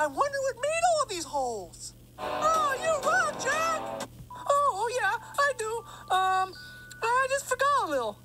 I wonder what made all these holes. Oh, you rock, Jack! Oh, oh, yeah, I do. Um, I just forgot a little.